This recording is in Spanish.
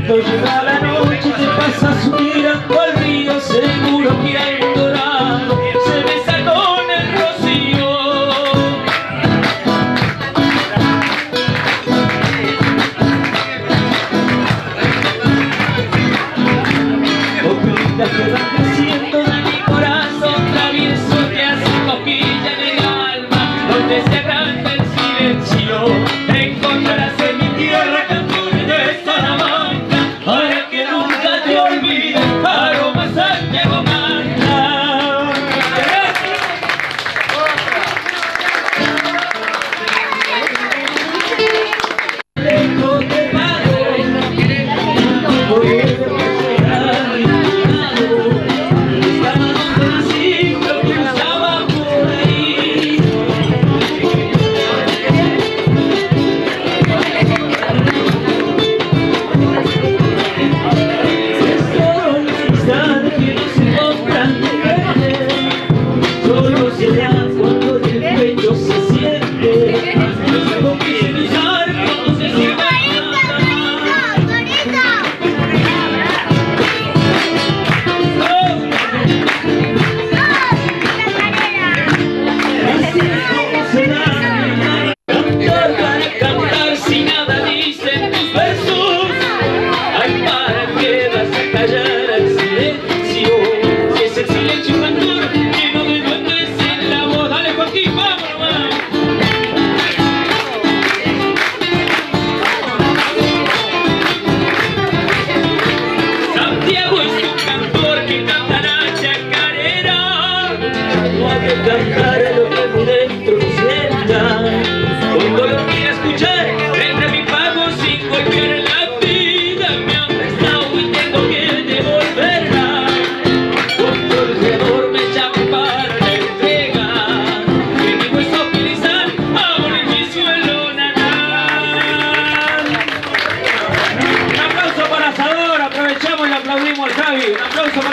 No llega la noche, te pasas mirando al río, seguro que hay un dorado, se besa con el rocío. Con que van creciendo. Un aplauso para